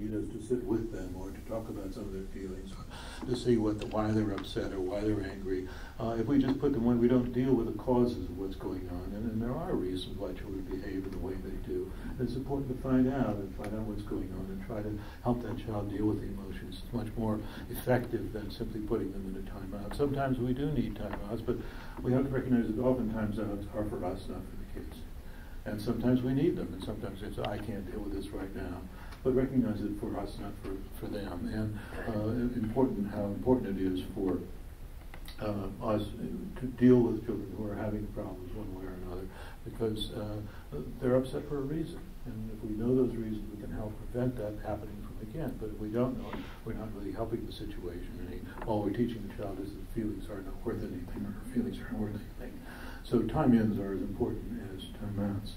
need know, to sit with them or to talk about some of their feelings, or to see what the, why they're upset or why they're angry. Uh, if we just put them when we don't deal with the causes of what's going on, and, and there are reasons why children behave in the way they do. It's important to find out and find out what's going on and try to help that child deal with the emotions. It's much more effective than simply putting them in a timeout. Sometimes we do need timeouts, but we have to recognize that oftentimes timeouts are for us, not for the kids. And sometimes we need them, and sometimes it's, I can't deal with this right now but recognize it for us, not for, for them. And uh, important how important it is for uh, us to deal with children who are having problems one way or another, because uh, they're upset for a reason. And if we know those reasons, we can help prevent that happening from again. But if we don't know we're not really helping the situation any. All we're teaching the child is that feelings are not worth anything, or feelings aren't worth anything. So time ins are as important as time outs.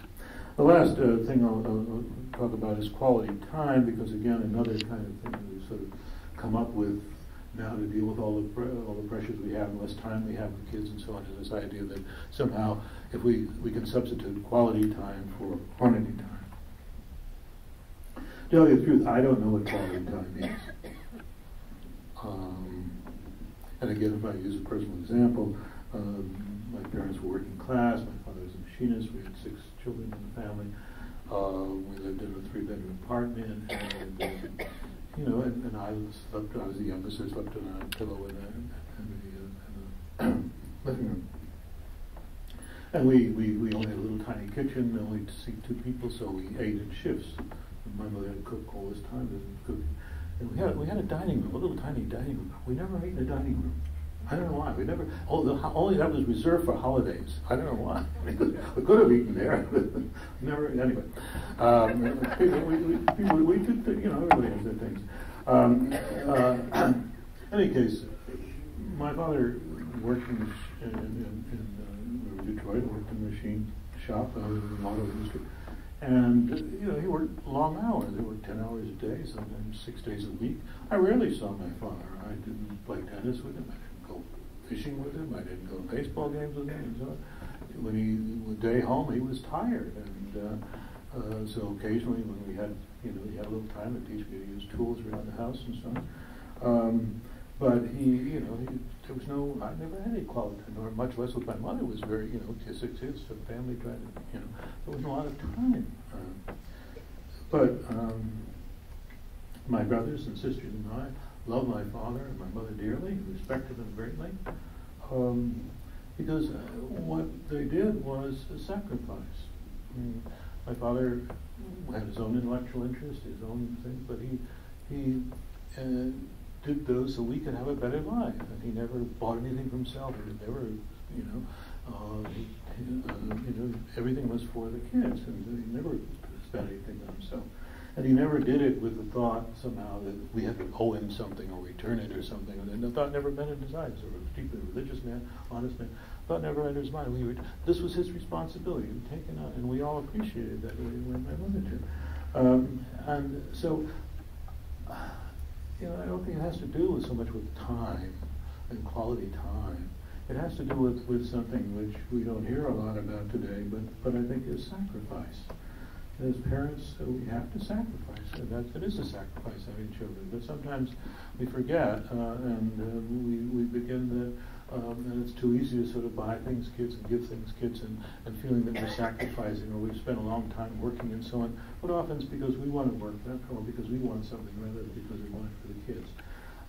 The last uh, thing I'll, I'll, talk about is quality time, because again, another kind of thing we sort of come up with now to deal with all the all the pressures we have and less time we have with kids and so on is this idea that somehow if we, we can substitute quality time for quantity time. Tell you the truth, I don't know what quality time is. Um, and again, if I use a personal example, um, my parents were working class, my father was a machinist, we had six children in the family. Uh, we lived in a three-bedroom apartment, and uh, you know, and, and, I slept. I was the youngest, so I slept on a pillow in the, in the living room. And we, we, we only had a little tiny kitchen, only to see two people, so we ate in shifts. And my mother had to cook all this time, cooking. And we had we had a dining room, a little tiny dining room. We never ate in a dining room. I don't know why. We never. Oh, the, only that was reserved for holidays. I don't know why. we could have eaten there. never. Anyway, um, people, we, we, we did. You know, everybody has their things. Um, uh, any case, my father worked in, in, in, in uh, Detroit. Worked in the machine shop uh, in the auto industry. And you know, he worked long hours. He worked ten hours a day, sometimes six days a week. I rarely saw my father. I didn't play tennis with him. I fishing with him. I didn't go to baseball games with him. So when he day home, he was tired, and uh, uh, so occasionally when we had, you know, he had a little time to teach me to use tools around the house and so on. Um, but he, you know, he, there was no, I never had any quality nor much less with my mother. Was very, you know, six kids, so the family tried to, you know, there wasn't a lot of time. Uh, but um, my brothers and sisters and I love my father and my mother dearly, respected them greatly, um, because uh, what they did was a sacrifice. I mean, my father had his own intellectual interest, his own thing, but he he uh, did those so we could have a better life. And he never bought anything for himself. He never, you know, uh, he, uh, you know, everything was for the kids, and he never spent anything on himself. And he never did it with the thought somehow that we had to owe him something or return it or something. And the thought never entered his eyes. He was a deeply religious man, honest man. Thought never entered his mind. We were, this was his responsibility to take it on, and we all appreciated that when my mother did. Um, and so, you know, I don't think it has to do with so much with time and quality time. It has to do with, with something which we don't hear a lot about today, but, but I think is sacrifice as parents, uh, we have to sacrifice. And that, it is a sacrifice having children. But sometimes we forget, uh, and uh, we, we begin to, um, and it's too easy to sort of buy things kids and give things kids and, and feeling that we're sacrificing or we've spent a long time working and so on. But often it's because we want to work or because we want something rather than because we want it for the kids.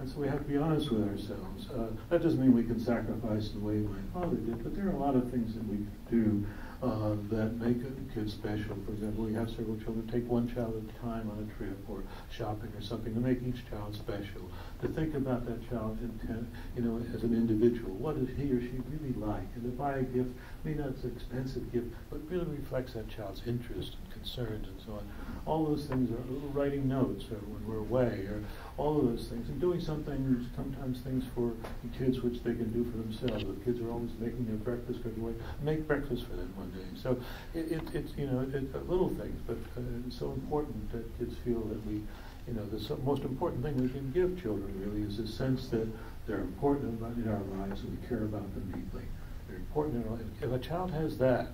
And so we have to be honest with ourselves. Uh, that doesn't mean we can sacrifice the way my father did, but there are a lot of things that we do uh, that make a kid special. For example, we have several children. Take one child at a time on a trip or shopping or something to make each child special. To think about that child's intent, you know, as an individual. What does he or she really like? And to buy a gift, maybe not an expensive gift, but really reflects that child's interest and concerns and so on. All those things are writing notes or when we're away or all of those things. And doing something, sometimes things for the kids which they can do for themselves. The kids are always making their breakfast right away. Make breakfast for them one day. So it, it, it's, you know, it's little things, but uh, it's so important that kids feel that we, you know, the so most important thing we can give children really is a sense that they're important in our lives and we care about them deeply. They're important in our lives. If a child has that,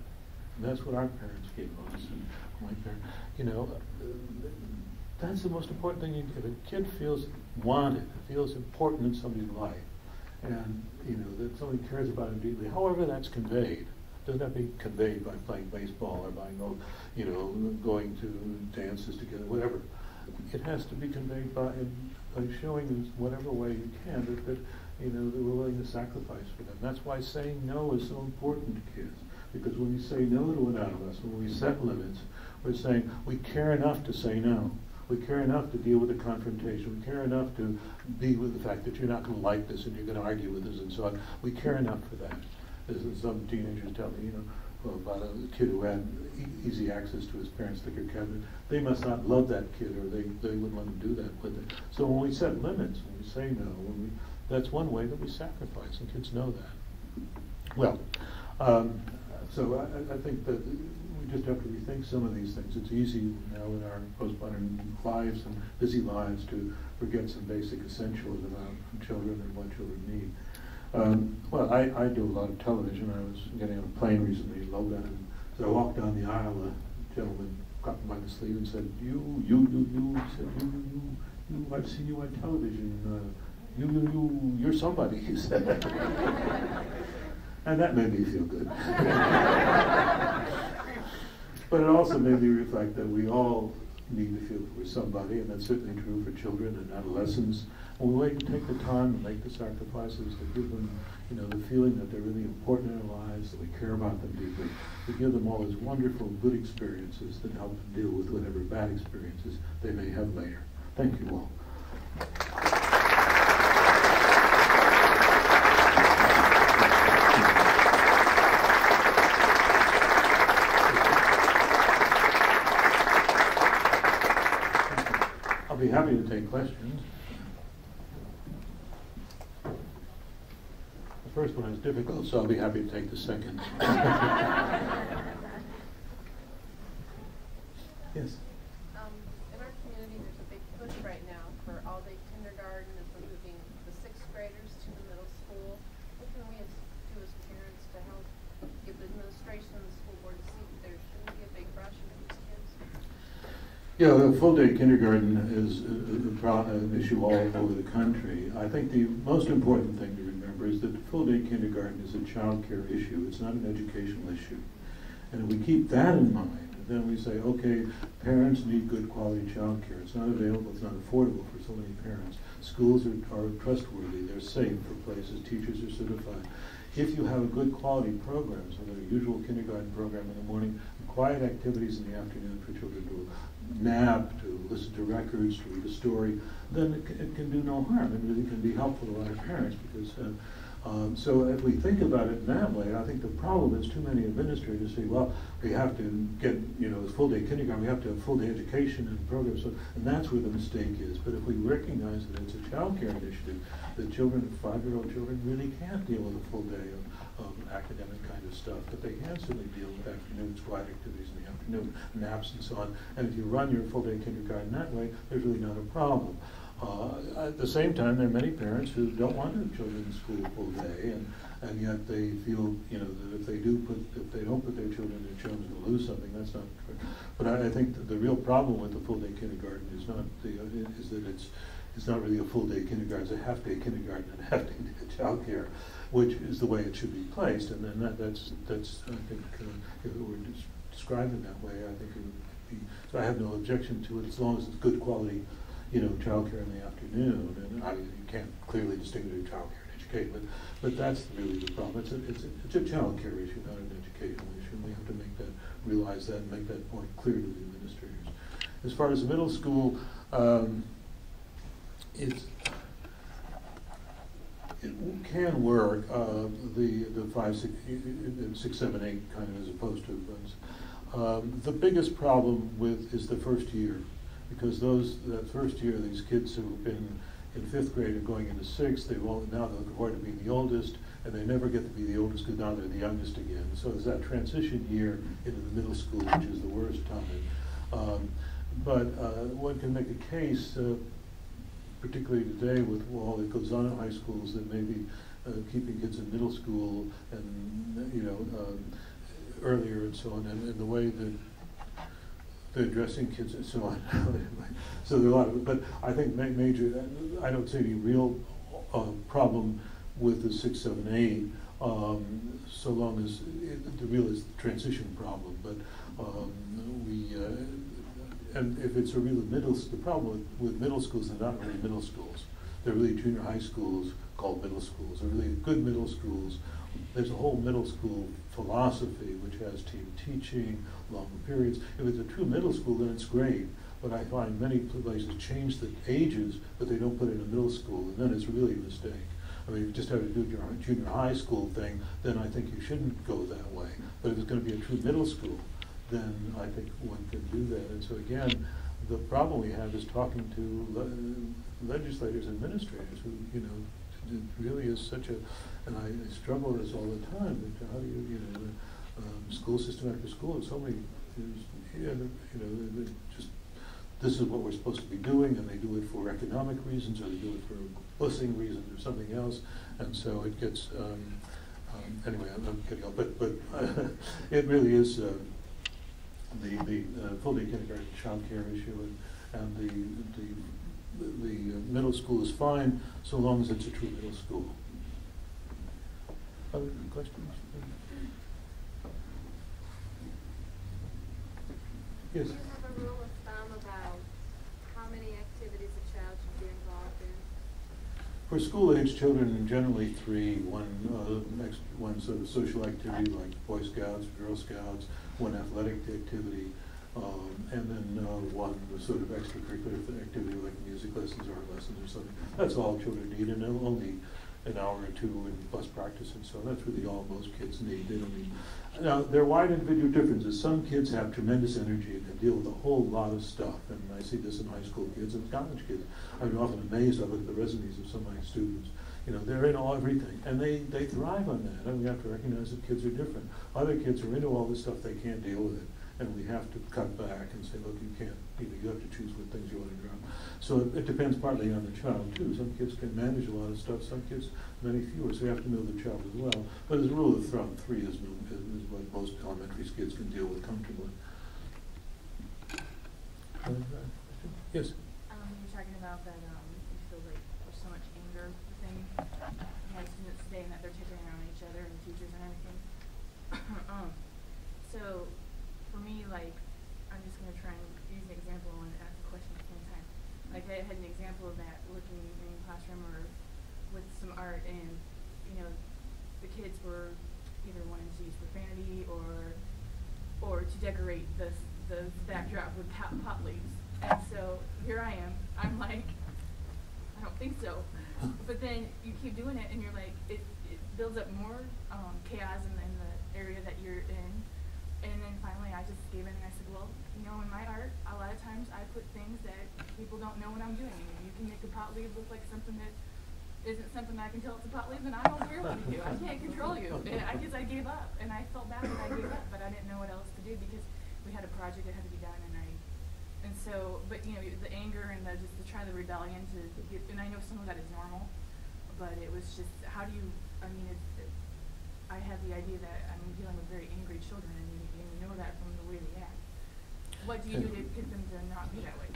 that's what our parents gave us, my parents, you know, That's the most important thing. You, if a kid feels wanted, feels important in somebody's life, and you know that somebody cares about him deeply, however that's conveyed, doesn't have to be conveyed by playing baseball or by you know going to dances together, whatever. It has to be conveyed by, by showing in whatever way you can that, that you know that we're willing to sacrifice for them. That's why saying no is so important to kids. Because when we say no to an adolescent, when we set limits, we're saying we care enough to say no. We care enough to deal with the confrontation. We care enough to be with the fact that you're not going to like this and you're going to argue with us and so on. We care enough for that. As some teenagers tell me, you know, about a kid who had e- easy access to his parents' liquor cabinet. They must not love that kid, or they, they wouldn't let him do that with it. So when we set limits, when we say no, when we, that's one way that we sacrifice, and kids know that. Well, um, so I, I think that we just have to rethink some of these things. It's easy now in our postmodern lives and busy lives to forget some basic essentials about children and what children need. Um, well, I, I do a lot of television. I was getting on a plane recently in Logan, and so I walked down the aisle. A gentleman got me by the sleeve and said, "You, you, you, you." Said, "You, you, you. I've seen you on television. Uh, you, you, you. You're somebody." He said, and that made me feel good. but it also made me reflect that we all need to feel we're somebody, and that's certainly true for children and adolescents. We wait to take the time and make the sacrifices, to give them, you know, the feeling that they're really important in our lives, that we care about them deeply, to give them all these wonderful good experiences that help them deal with whatever bad experiences they may have later. Thank you all. I'll be happy to take questions. The first one is difficult, so I'll be happy to take the second. yes. Um, in our community, there's a big push right now for all-day kindergarten and for moving the sixth graders to the middle school. What can we as, do as parents to help give the administration and the school board to see that there shouldn't be a big rush into these kids? Yeah, the full-day kindergarten is a, a pro- an issue all over the country. I think the most important thing to remember is that full-day kindergarten is a child care issue. It's not an educational issue. And if we keep that in mind, then we say, okay, parents need good quality child care. It's not available, it's not affordable for so many parents. Schools are, are trustworthy, they're safe for places, teachers are certified. If you have a good quality program, so the usual kindergarten program in the morning, quiet activities in the afternoon for children to nap, to listen to records, to read a story, then it can, it can do no harm. It can be helpful to of parents because uh, um, so if we think about it that way, I think the problem is too many administrators say, well, we have to get, you know, full-day kindergarten, we have to have full-day education and programs, so, and that's where the mistake is. But if we recognize that it's a child care initiative, that children, five-year-old children, really can't deal with a full day of, of academic kind of stuff, but they can certainly deal with afternoons, quiet activities afternoon, naps and so on. And if you run your full-day kindergarten that way, there's really not a problem. Uh, at the same time, there are many parents who don't want their children in school full day, and, and yet they feel, you know, that if they do put, if they don't put their children, their children will lose something. That's not true. But I, I think the real problem with the full day kindergarten is not the, is that it's, it's not really a full day kindergarten. It's a half day kindergarten and half day child care, which is the way it should be placed. And then that, that's, that's I think, uh, if it were described in that way, I think it would be. So I have no objection to it as long as it's good quality you know, childcare in the afternoon, and I, you can't clearly distinguish childcare and education, but, but that's really the problem. It's a, it's a, it's a childcare issue, not an educational issue, and we have to make that, realize that, and make that point clear to the administrators. As far as middle school, um, it's, it can work, uh, the, the five, six, six, seven, eight kind of as opposed to, um, the biggest problem with is the first year because those that first year, these kids who've been in fifth grade are going into sixth. They've all, now they're required to be the oldest, and they never get to be the oldest because now they're the youngest again. So there's that transition year into the middle school, which is the worst time. Um, but uh, one can make a case, uh, particularly today with all that goes on in high schools, that maybe uh, keeping kids in middle school and you know um, earlier and so on, and, and the way that they're addressing kids and so on. so there are a lot of, but I think ma- major, I don't see any real uh, problem with the six, seven, eight, um, so long as, it, the real is the transition problem, but um, we, uh, and if it's a real middle, the problem with, with middle schools, they're not really middle schools. They're really junior high schools called middle schools. They're really good middle schools. There's a whole middle school philosophy which has team teaching, long periods. If it's a true middle school, then it's great. But I find many places change the ages, but they don't put it in a middle school, and then it's really a mistake. I mean, if you just have to do your junior high school thing, then I think you shouldn't go that way. But if it's gonna be a true middle school, then I think one can do that. And so again, the problem we have is talking to le- legislators, administrators, who, you know, it really is such a, and I I struggle with this all the time, how do you, you know, the, um, school system after school, so many, you know, just, this is what we're supposed to be doing, and they do it for economic reasons, or they do it for busing reasons, or something else, and so it gets, um, um, anyway, I'm, I'm getting off, but, but it really is, uh, the, the uh, full-day kindergarten childcare issue, and, and the, the, the uh, middle school is fine, so long as it's a true middle school. Other questions? Yes? Do you have a rule of thumb about how many activities a child should be involved in? For school-age children, generally three, one, uh, one sort of social activity like Boy Scouts, Girl Scouts, one athletic activity, um, and then, uh, one sort of extracurricular activity like music lessons or art lessons or something. That's all children need, and only an hour or two in bus practice and so. That's really all most kids need. They don't need. Now, there are wide individual differences. Some kids have tremendous energy and can deal with a whole lot of stuff, and I see this in high school kids and college kids. I'm often amazed. I look at the resumes of some of my students. You know, they're in all everything, and they, they thrive on that. And we have to recognize that kids are different. Other kids are into all this stuff, they can't deal with it, and we have to cut back and say, look, you can't. You know, you have to choose what things you want to drop. So it, it depends partly on the child too. Some kids can manage a lot of stuff. Some kids many fewer. So you have to know the child as well. But as a rule of thumb, three is, is is what most elementary kids can deal with comfortably. Yes. Um, you're talking about that, um, you feel like there's so much anger within, my students today and that they're taking it on each other and the teachers and everything. Um, so, for me, like, I'm just gonna try and use an example and ask a question at the same time. Like, I had an example of that looking in the classroom or with some art and, you know, the kids were either wanting to use profanity or or to decorate the the backdrop with pot, pot leaves. And so here I am. I'm like, I don't think so. But then you keep doing it, and you're like, it, it builds up more um, chaos in, in the area that you're in. And then finally, I just gave in, and I said, well, you know, in my art, a lot of times I put things that people don't know what I'm doing. You can make a pot leaf look like something that isn't something I can tell it's a pot leaf, and I don't care what you do. I can't control you. And I guess I gave up, and I felt bad that I gave up, but I didn't know what else to do because we had a project that had to be done, and I, and so, but you know, the anger and the just the try the rebellion to get, and I know some of that is normal, but it was just how do you? I mean, it, it, I have the idea that I'm dealing with very angry children, and you, you know that from the way they act. What do you do to get them to not be that way?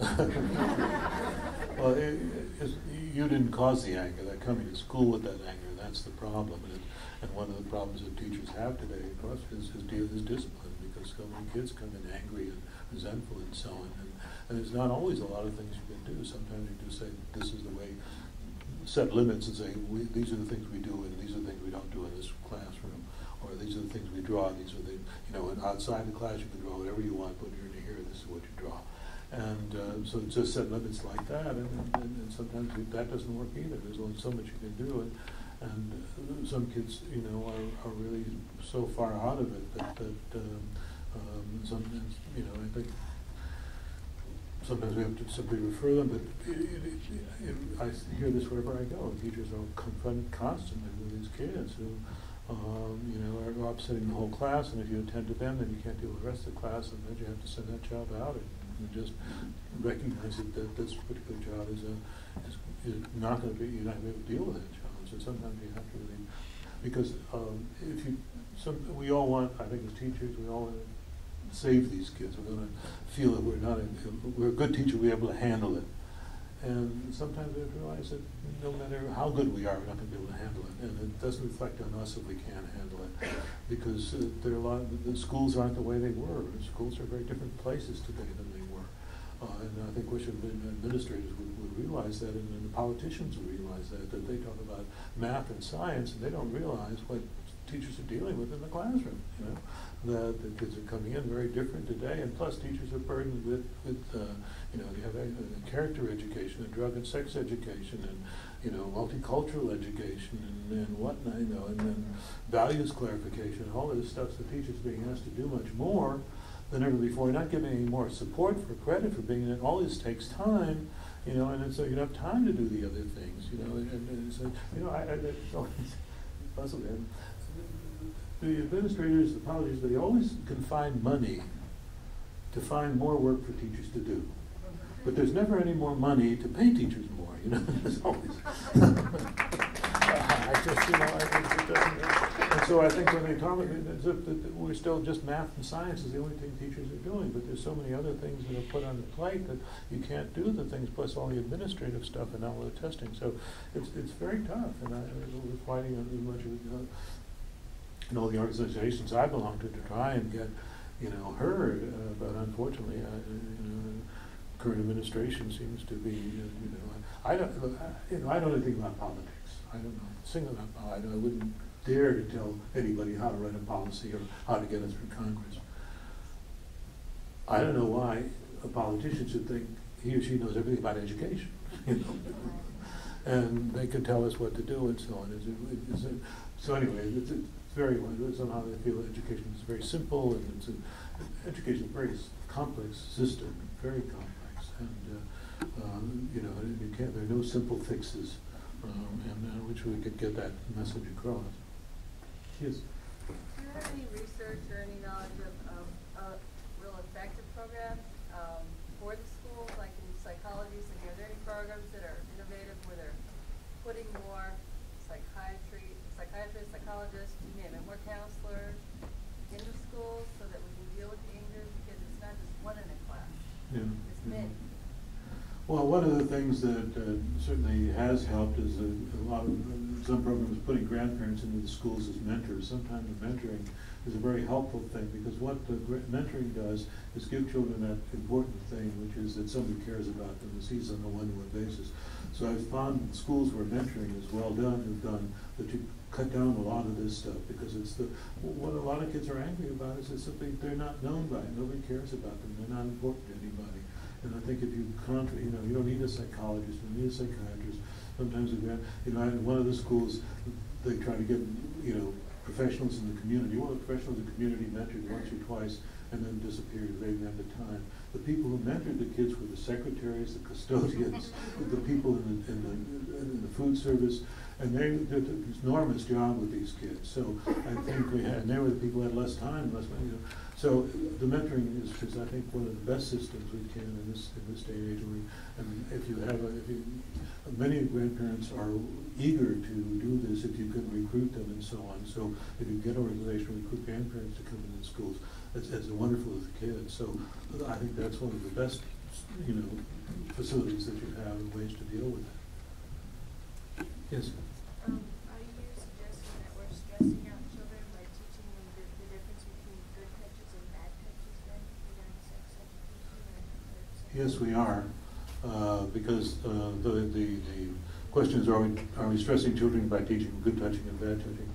well, it, it's, you didn't cause the anger. They're coming to school with that anger. That's the problem. And, it, and one of the problems that teachers have today, of course, is, is, is discipline because so many kids come in angry and resentful and so on. And, and there's not always a lot of things you can do. Sometimes you just say, this is the way, set limits and say, we, these are the things we do and these are the things we don't do in this classroom. Or these are the things we draw, these are the, you know, and outside the class you can draw whatever you want, but you're in here, this is what you draw. And uh, so just set limits like that, and, and, and sometimes that doesn't work either. There's only so much you can do, and, and uh, some kids, you know, are, are really so far out of it that, that um, um, sometimes, you know, I think sometimes we have to simply refer them, but it, it, it, I hear this wherever I go. Teachers are confronted constantly with these kids who, um, you know, are upsetting the whole class, and if you attend to them, then you can't deal with the rest of the class, and then you have to send that child out and, and just recognize that, that this particular child is a, is, is not gonna be, you're not gonna be able to deal with that child. So sometimes you have to really, because, um, if you, some, we all want, I think as teachers, we all want to save these kids. We're going to feel that we're not, we're a good teacher, we're able to handle it. And sometimes we have to realize that no matter how good we are, we're not going to be able to handle it. And it doesn't reflect on us if we can't handle it. Because uh, there are a lot, the schools aren't the way they were. Schools are very different places today than they were. Uh, and I think we should, administrators would, would realize that, and, and the politicians would realize that, that they talk about math and science, and they don't realize what teachers are dealing with in the classroom, you know? That the kids are coming in very different today, and plus teachers are burdened with, with, uh, you know, you have a, a character education, and drug and sex education, and, you know, multicultural education, and, and whatnot, you know, and then values clarification, all of this stuff, the teachers being asked to do much more than ever before, not giving any more support for credit for being in all this takes time, you know, and so you don't have time to do the other things, you know, and, and so, you know, I, I, it's always puzzling. The administrators, the colleges, they always can find money to find more work for teachers to do. But there's never any more money to pay teachers more, you know, there's always. I just, you know, I think it doesn't, and so I think when they talk, that we're still just math and science is the only thing teachers are doing, but there's so many other things that are put on the plate that you can't do the things, plus all the administrative stuff and all the testing, so it's, it's very tough, and I, we're fighting as much as, uh, in all the organizations I belong to to try and get, you know, heard, uh, but unfortunately, I, you know, current administration seems to be, uh, you know, I don't, you know, I don't know anything about politics. I don't know a single about, I, I wouldn't dare to tell anybody how to write a policy or how to get it through Congress. I don't know why a politician should think he or she knows everything about education, you know? And they can tell us what to do and so on. Is it, is it, so anyway, it's, it's very, well, somehow they feel education is very simple and it's a, education is a very complex system, very complex. And, uh, um, you know, you can't, there are no simple fixes, um, and I wish we could get that message across. Yes? Do you have any research or any knowledge of, of a real effective program, um, for the schools, like in psychology, so are there any programs that are innovative where they're putting more psychiatry, psychiatrists, psychologists, you name it, more counselors in the schools so that we can deal with anger, because it's not just one in a class, Yeah. it's yeah. many. Well, one of the things that uh, certainly has helped is a, a lot of, some programs putting grandparents into the schools as mentors. Sometimes mentoring is a very helpful thing because what the mentoring does is give children that important thing, which is that somebody cares about them and sees them on a one-to-one basis. So I've found schools where mentoring is well done, have done, that you cut down a lot of this stuff because it's the, what a lot of kids are angry about is it's simply, they're not known by nobody cares about them, they're not important to anybody. And I think if you contra, you know, you don't need a psychologist, you don't need a psychiatrist. Sometimes, you know, in one of the schools, they try to get, you know, professionals in the community. Of the professionals in the community mentored once or twice and then disappeared. Didn't have the time. The people who mentored the kids were the secretaries, the custodians, the people in the, in the, in the food service, and they did an enormous job with these kids. So I think we had, and they were the people who had less time, less money, you know. So the mentoring is, is I think one of the best systems we can in this, in this day and age. And if you have, a if you, many grandparents are eager to do this if you can recruit them and so on. So if you get an organization, recruit grandparents to come in the schools, it's, it's wonderful with the kids. So I think that's one of the best, you know, facilities that you have and ways to deal with it. Yes? Um, are you suggesting that we're stressing out children by teaching them the, the difference between good touches and bad touches then, regarding sex education or, or sex Yes, we are, uh, because uh, the, the, the question is, are we, are we stressing children by teaching good touching and bad touching?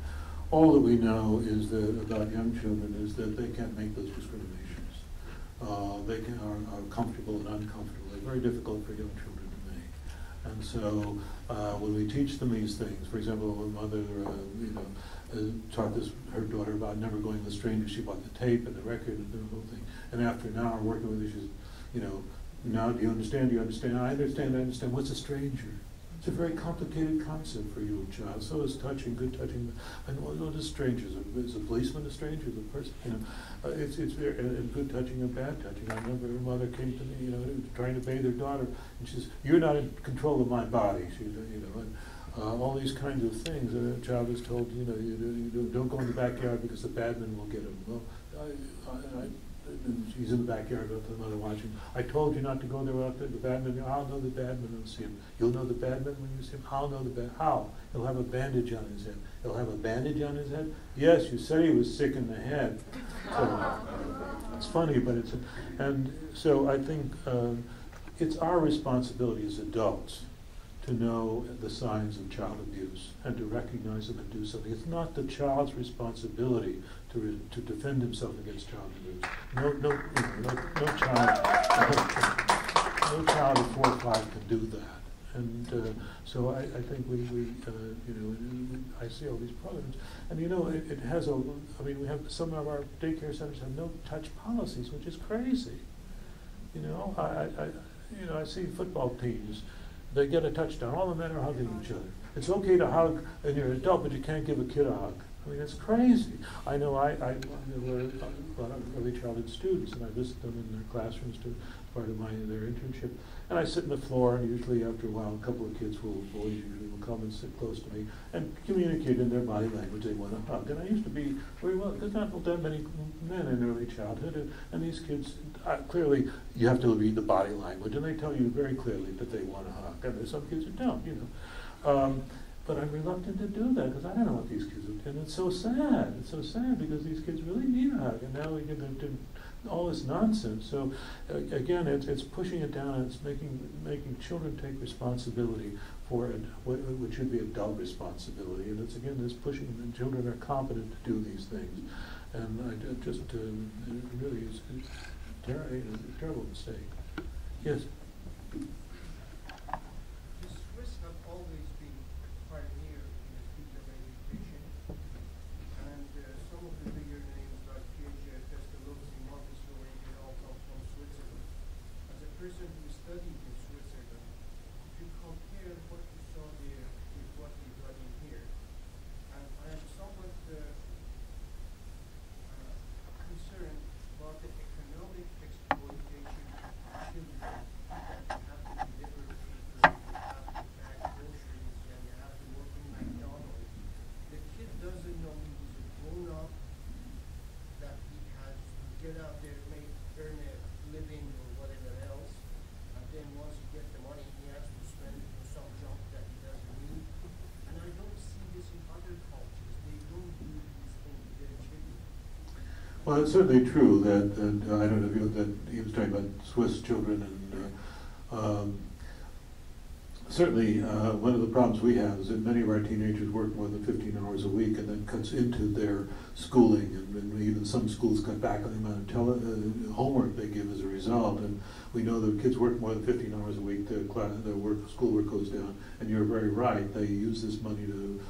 All that we know is that, about young children, is that they can't make those discriminations. Uh, They can, are, are comfortable and uncomfortable, they're very difficult for young children to make. And so, uh, when we teach them these things, for example, a mother, uh, you know, uh, taught this, her daughter about never going to strangers. she bought the tape and the record and the whole thing. And after an hour working with her, she's, you know, now do you understand, do you understand? I understand, I understand, what's a stranger? It's a very complicated concept for you, child, so is touching, good touching, I know, what is strangers, is a policeman a stranger, is a person, you know? Uh, it's, it's very, and, good touching and bad touching. I remember her mother came to me, you know, trying to bathe her daughter, and she says, "You're not in control of my body." She, you know, and uh, all these kinds of things. A child is told, you know, you, you don't- don't go in the backyard because the bad men will get him. Well, I, I, I, he's in the backyard with the mother watching. I told you not to go there out there, the badminton, I'll know the badminton when I see him. You'll know the badminton when you see him? I'll know the bad, how? He'll have a bandage on his head. He'll have a bandage on his head? Yes, you said he was sick in the head. So, it's funny, but it's, and so I think, um, it's our responsibility as adults to know the signs of child abuse and to recognize them and do something. It's not the child's responsibility to, to defend himself against child abuse. No, no, no, no child, no child of four or five can do that. And uh, so I, I think we, we uh, you know, I see all these problems. And you know, it, it has a, I mean, we have, some of our daycare centers have no touch policies, which is crazy. You know, I, I- you know, I see football teams, they get a touchdown, all the men are hugging each other. It's okay to hug, and you're an adult, but you can't give a kid a hug. I mean, it's crazy. I know I, I, there were lot of early childhood students, and I visit them in their classrooms to, part of my, their internship. And I sit on the floor, and usually after a while, a couple of kids will, boys usually will come and sit close to me and communicate in their body language they want to hug. And I used to be very well, there's not that many men in early childhood, and, and these kids, uh, clearly, you have to read the body language, and they tell you very clearly that they want to hug. And there's some kids who don't, you know. Um, but I'm reluctant to do that because I don't know what these kids are, and it's so sad. It's so sad because these kids really need a hug, and now we get into all this nonsense. So uh, again, it's it's pushing it down, and it's making making children take responsibility for it, what, what should be adult responsibility, and it's again this pushing. The children are competent to do these things, and I ju- just um, it really is a terrible mistake. Yes. The Swiss have always been pioneer in the field of education, and uh, some of the bigger names like Piaget, Pestalozzi, Marcus Aurelius all come from Switzerland. As a person who studied in Switzerland, if you compare what you saw there with what we got in here, and I am somewhat uh, uh, concerned about the economic exploitation of children that you have to deliver paper, you have to pack groceries, and you have to work in McDonald's. The kid doesn't know he's a grown up, that he has to get out there, make, earn a living or whatever else. And then once he gets the money, he has to spend it for some junk that he doesn't need. And I don't see this in other cultures. They don't do these things to their children. Well, it's certainly true that, that uh, I don't know if you, that he was talking about Swiss children and, uh, um, certainly, uh, one of the problems we have is that many of our teenagers work more than fifteen hours a week and that cuts into their schooling and, and even some schools cut back on the amount of tele, uh, homework they give as a result. And we know that kids work more than fifteen hours a week, their class, their work, schoolwork goes down. And you're very right, they use this money to,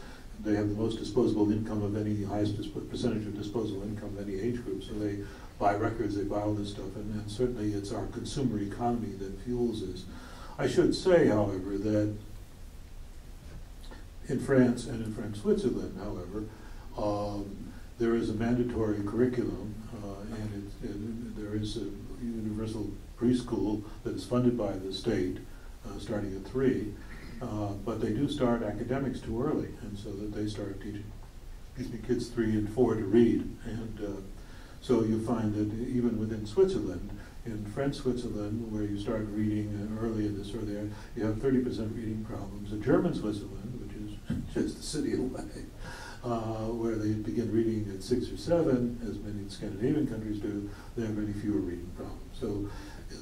they have the most disposable income of any, the highest percentage of disposable income of any age group. So they buy records, they buy all this stuff, and, and certainly it's our consumer economy that fuels this. I should say, however, that in France and in French Switzerland, however, um, there is a mandatory curriculum, uh, and and there is a universal preschool that is funded by the state, uh, starting at three. Uh, but they do start academics too early, and so that they start teaching, me, kids three and four to read. And uh, so you find that even within Switzerland, in French Switzerland, where you start reading uh, early in this or there, you have 30% reading problems. In German Switzerland, which is just a city away, uh, where they begin reading at six or seven, as many Scandinavian countries do, they have many fewer reading problems. So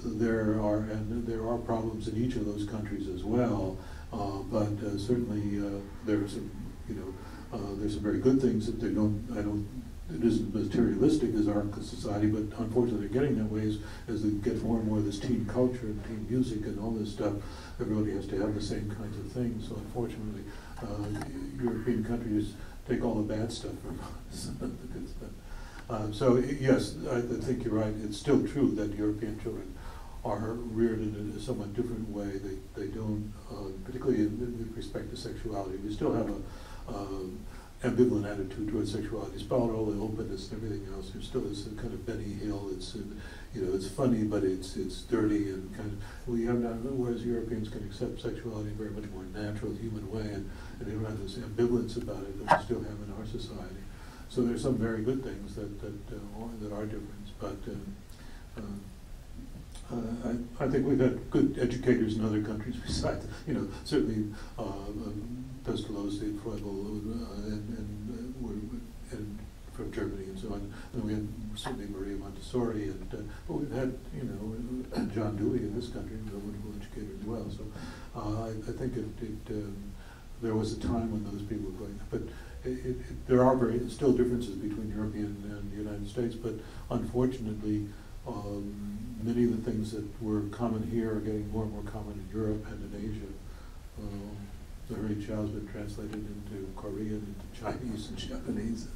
there are, and there are problems in each of those countries as well, but uh, certainly uh, there are some, you know, uh, there's some very good things that they don't, I don't, it isn't materialistic as our society, but unfortunately they're getting that way as, as they get more and more of this teen culture and teen music and all this stuff. Everybody has to have the same kinds of things, so unfortunately, uh, European countries take all the bad stuff from us, the good stuff. Uh, so yes, I think you're right. It's still true that European children are reared in a somewhat different way. They, they don't, uh, particularly in, with respect to sexuality, we still have a um, ambivalent attitude towards sexuality. Despite all the openness and everything else, there still is a kind of Benny Hill. It's uh, you know it's funny, but it's it's dirty and kind of we have not. Whereas Europeans can accept sexuality in a very much more natural, human way, and, and they don't have this ambivalence about it that we still have in our society. So there's some very good things that that uh, are, that are different, but. Um, uh, uh, I, I think we've had good educators in other countries besides, you know, certainly uh, um, Pestalozzi, Froebel, uh, and, and, uh, and from Germany and so on. And we had certainly Maria Montessori, and uh, but we've had, you know, John Dewey in this country, who's a wonderful educator as well. So uh, I, I think it, it um, there was a time when those people were going, but it, it, there are very still differences between European and the United States, but unfortunately, um, many of the things that were common here are getting more and more common in Europe and in Asia. Um, the Ray Chow's been translated into Korean, into Chinese and Japanese.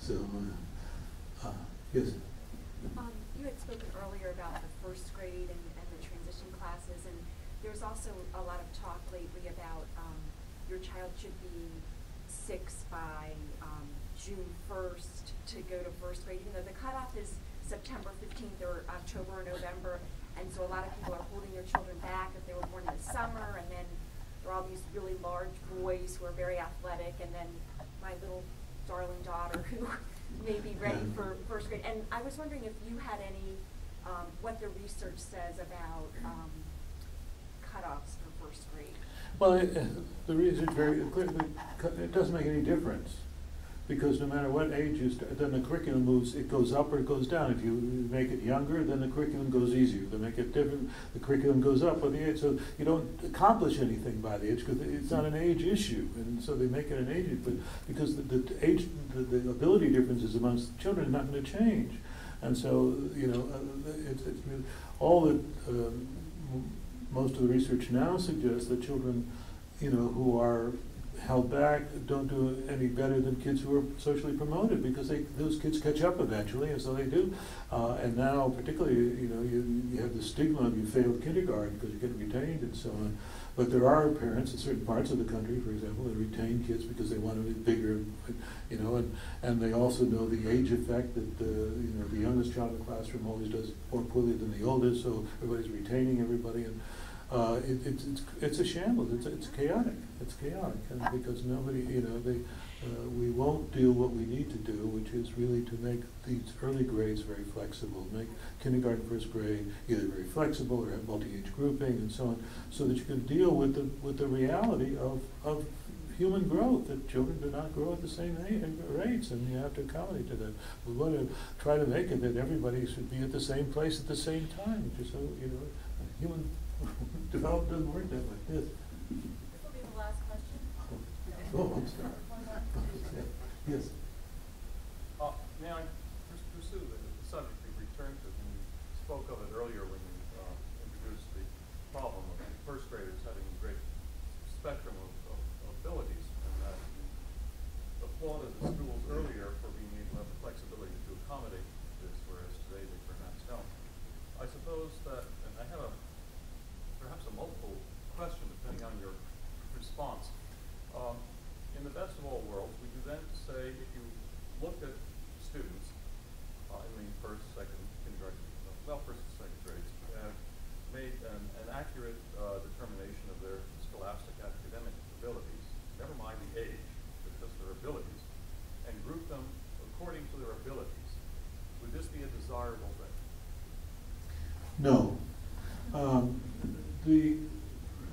So, uh, uh, yes. Um, you had spoken earlier about the first grade and, and the transition classes, and there's also a lot of talk lately about um, your child should be six by um, June 1st to go to first grade, even though the cutoff is September 15th or October or November, and so a lot of people are holding their children back if they were born in the summer, and then there are all these really large boys who are very athletic, and then my little darling daughter who may be ready for first grade. And I was wondering if you had any, um, what the research says about um, cutoffs for first grade. Well, it, uh, the reason very clearly, it doesn't make any difference. Because no matter what age you start, then the curriculum moves, it goes up or it goes down. If you make it younger, then the curriculum goes easier. If you make it different, the curriculum goes up with the age. So you don't accomplish anything by the age because it's not an age issue. And so they make it an age, but because the, the age, the, the ability differences amongst children are not going to change. And so, you know, uh, it's, it's, all that, um, most of the research now suggests that children, you know, who are held back don't do any better than kids who are socially promoted because they, those kids catch up eventually, and so they do. Uh, and now, particularly, you know, you, you have the stigma of you failed kindergarten because you get retained and so on. But there are parents in certain parts of the country, for example, that retain kids because they want to be bigger, you know, and, and they also know the age effect that the, you know, the youngest child in the classroom always does more poorly than the oldest, so everybody's retaining everybody. And, uh, it, it's, it's, it's a shambles. It's, it's chaotic. It's chaotic, and because nobody, you know, they, uh, we won't do what we need to do, which is really to make these early grades very flexible, make kindergarten, first grade either very flexible or have multi-age grouping and so on, so that you can deal with the with the reality of of human growth, that children do not grow at the same rates, and you have to accommodate to that. We want to try to make it that everybody should be at the same place at the same time, just so, you know, human development doesn't work that way. Yes. This will be the last question. Oh, I'm sorry. Yes. Uh, may I pers- pursue the the subject you returned to, when you spoke of it earlier when you, uh, introduced the problem of first graders having a great spectrum of, of of abilities, and that you applauded the schools earlier for being able to have the flexibility to accommodate this, whereas today they perhaps don't. I suppose that, and I have a, perhaps a multiple question depending on your response. Um, in the best of all worlds, would you then say, if you looked at students, uh, I mean, first, second, kindergarten, uh, well, first and second grades, and made an, an accurate, uh, determination of their scholastic academic abilities, never mind the age, but just their abilities, and grouped them according to their abilities, would this be a desirable thing? No. Um, the,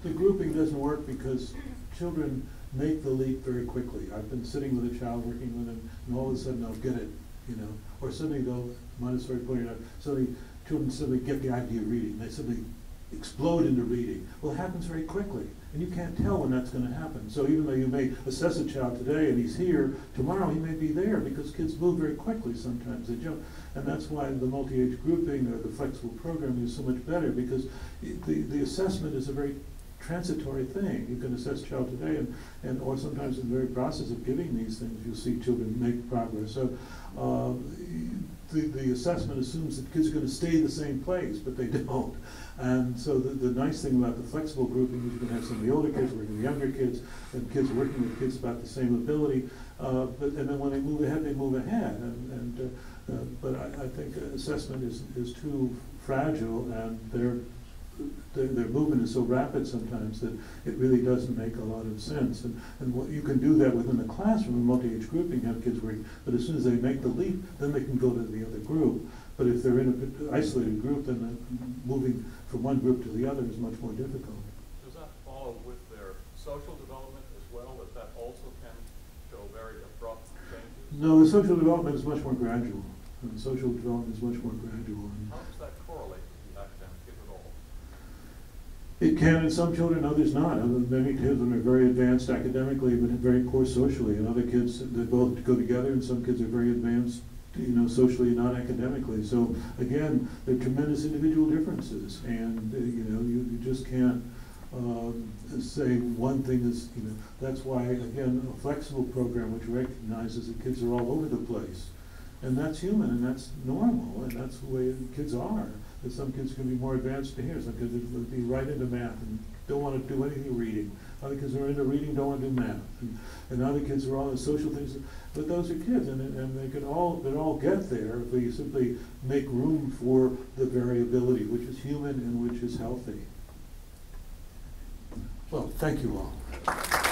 the grouping doesn't work because children make the leap very quickly. I've been sitting with a child, working with them, and all of a sudden I'll get it, you know. Or suddenly they'll, Montessori pointed out, suddenly children suddenly get the idea of reading. They suddenly explode into reading. Well, it happens very quickly, and you can't tell when that's going to happen. So even though you may assess a child today and he's here, tomorrow he may be there because kids move very quickly sometimes. They jump. And that's why the multi-age grouping or the flexible programming is so much better because the, the assessment is a very transitory thing. You can assess a child today and, and or sometimes in the very process of giving these things, you'll see children make progress. So uh, the, the assessment assumes that kids are going to stay in the same place, but they don't. And so the, the nice thing about the flexible grouping is you can have some of the older kids working with younger kids, and kids working with kids about the same ability. Uh, but and then when they move ahead, they move ahead. And, and uh, uh, but I, I think assessment is is too fragile, and their their, their movement is so rapid sometimes that it really doesn't make a lot of sense. And, and what, you can do that within the classroom, multi-age grouping, have kids working, but as soon as they make the leap, then they can go to the other group. But if they're in an isolated group, then uh, moving from one group to the other is much more difficult. Does that follow with their social development as well, that that also can show very abrupt changes? No, the social development is much more gradual. And social development is much more gradual. and- How does that correlate with the academic, if at all? It can in some children, others not. Many kids are very advanced academically, but very poor socially, and other kids they both go together, and some kids are very advanced, you know, socially and not academically. So again, there are tremendous individual differences, and uh, you know, you, you just can't um, say one thing is, you know, that's why again, a flexible program which recognizes that kids are all over the place, and that's human, and that's normal, and that's the way kids are. That some kids can be more advanced to here, some kids will be right into math and don't want to do anything reading. Other kids are into reading, don't want to do math. And, and other kids are all in social things, but those are kids, and, and they can all, they all get there if we simply make room for the variability, which is human and which is healthy. Well, thank you all.